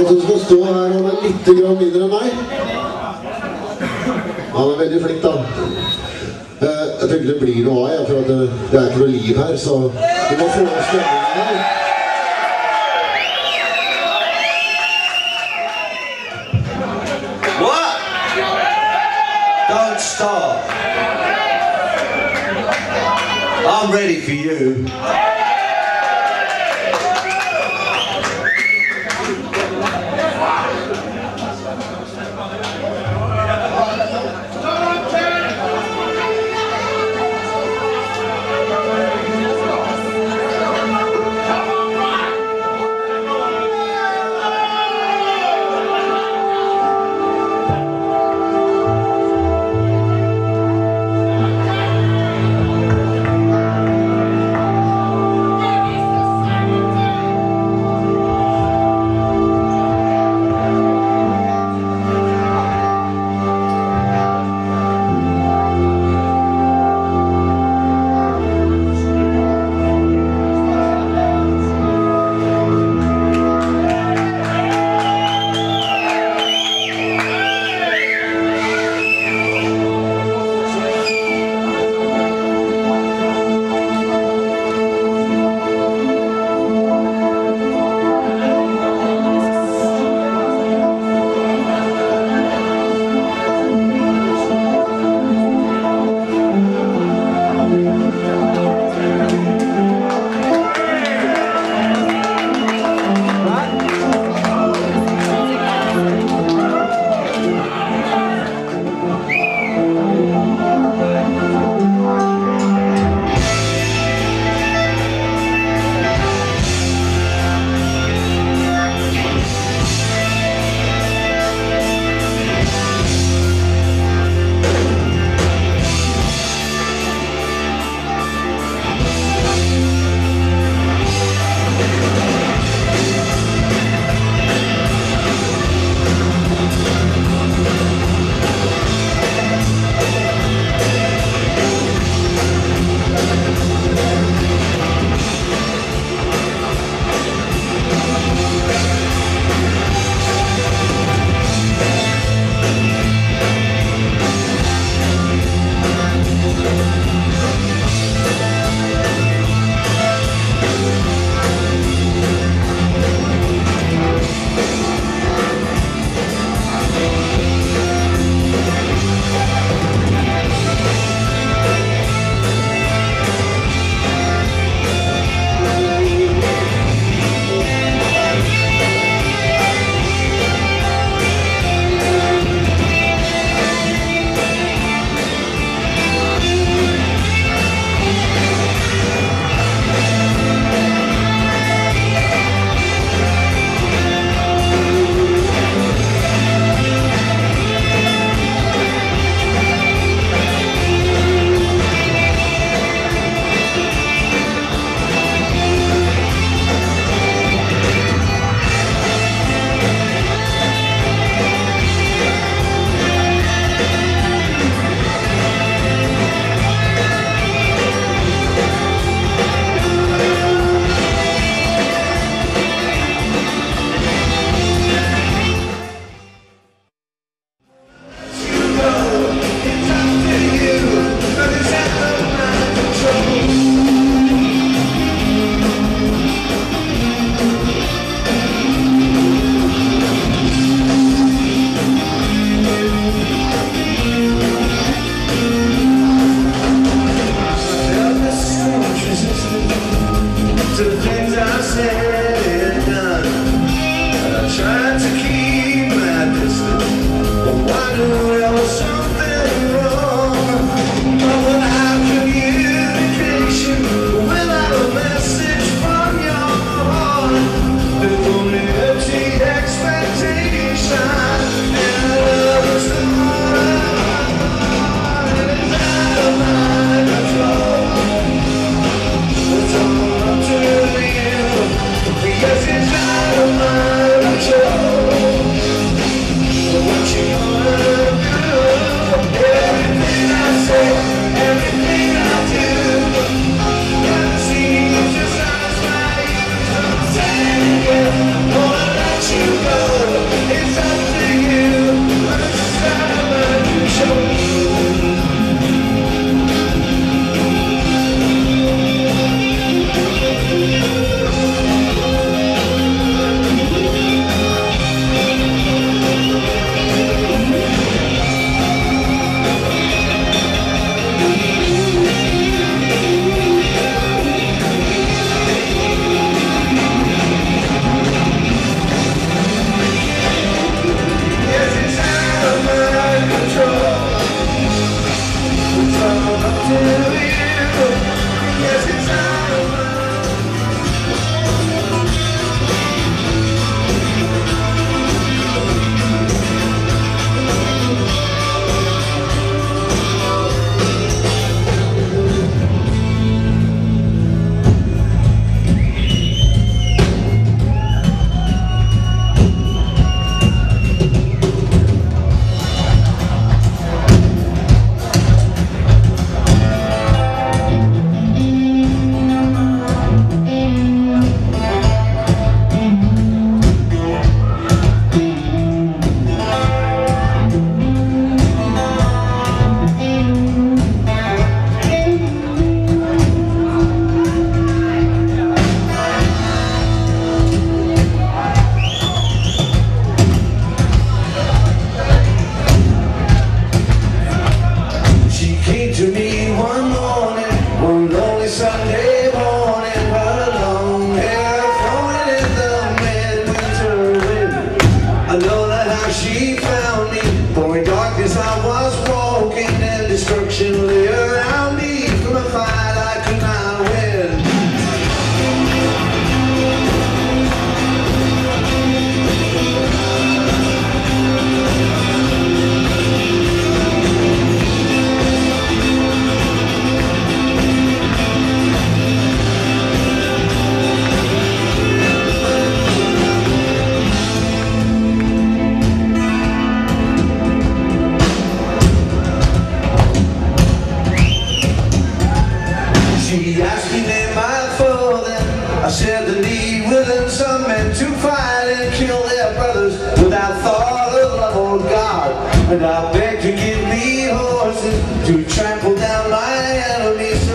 At hun skal stå her og være litt mindre enn meg. Han er veldig flink, da. Eh, Jeg ikke det blir noe av, jeg, for det, det er ikke noe liv her, så du må få av stemningen her. Don't stop. I'm ready for you. show me asking me I for them? I said the need within some men to fight and kill their brothers without thought of love or God. And I beg to give me horses to trample down my enemies.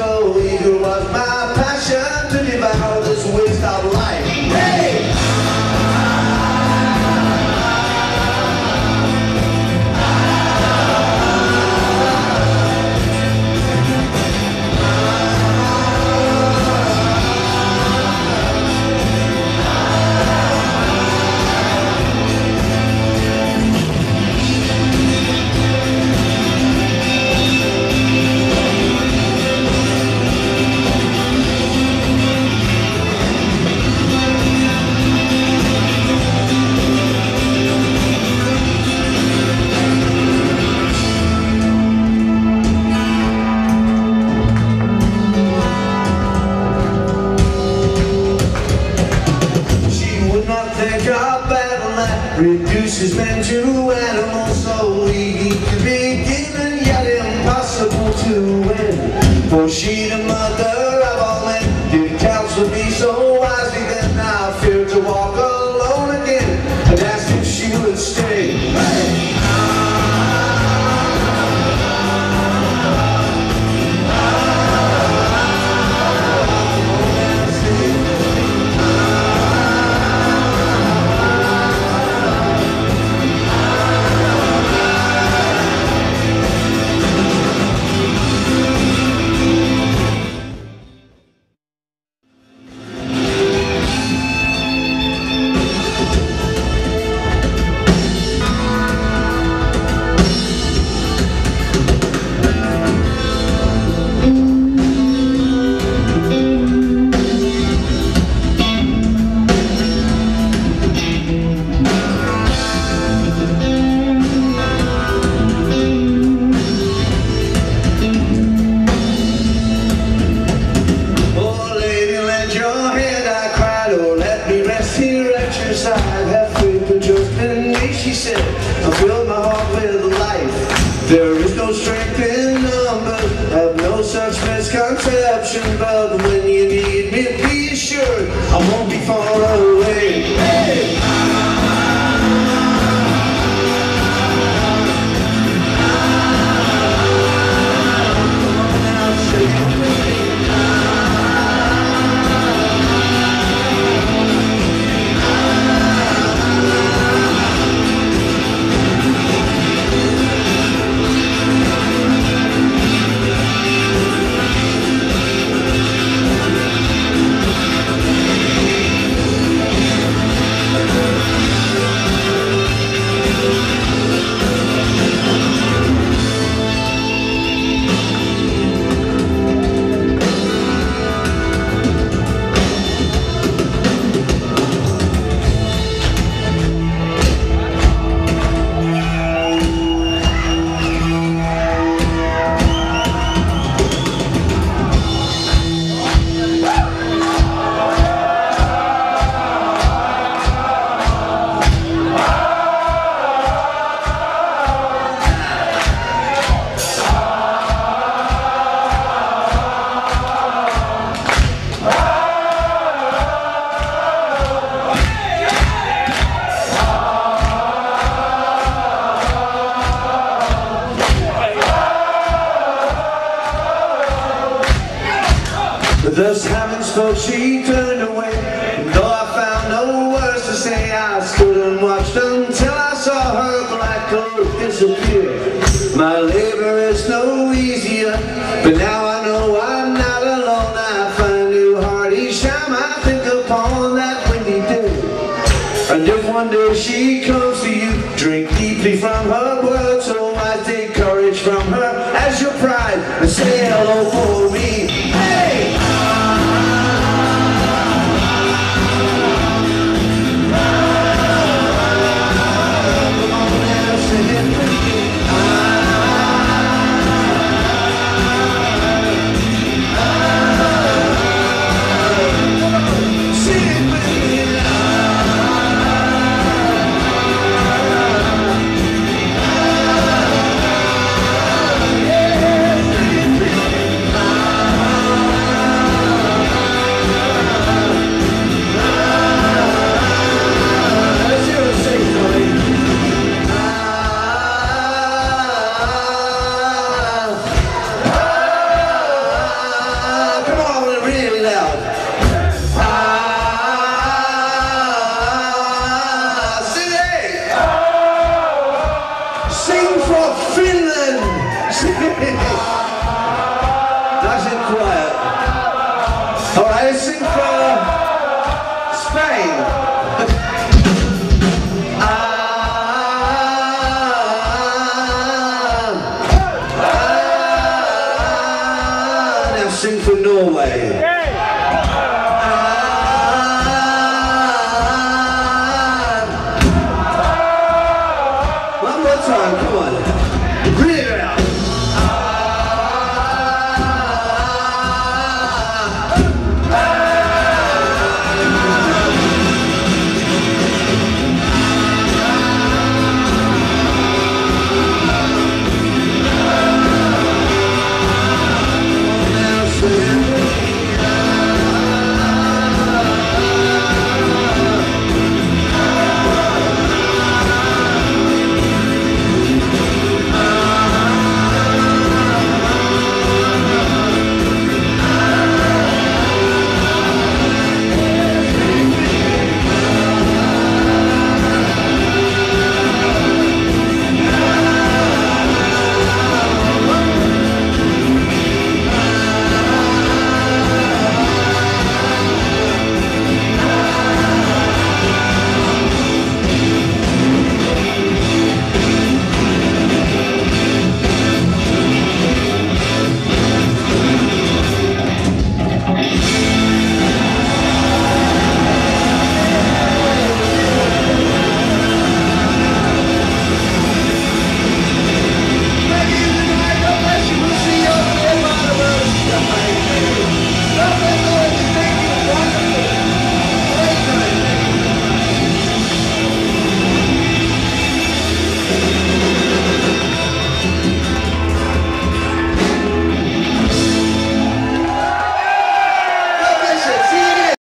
she said, I filled my heart with life. There is no strength in numbers, have no such misconception, but when you Thus having spoke, she turned away. And though I found no words to say, I stood and watched until I saw her black cloak disappear. My labor is no easier, but now sing for Norway.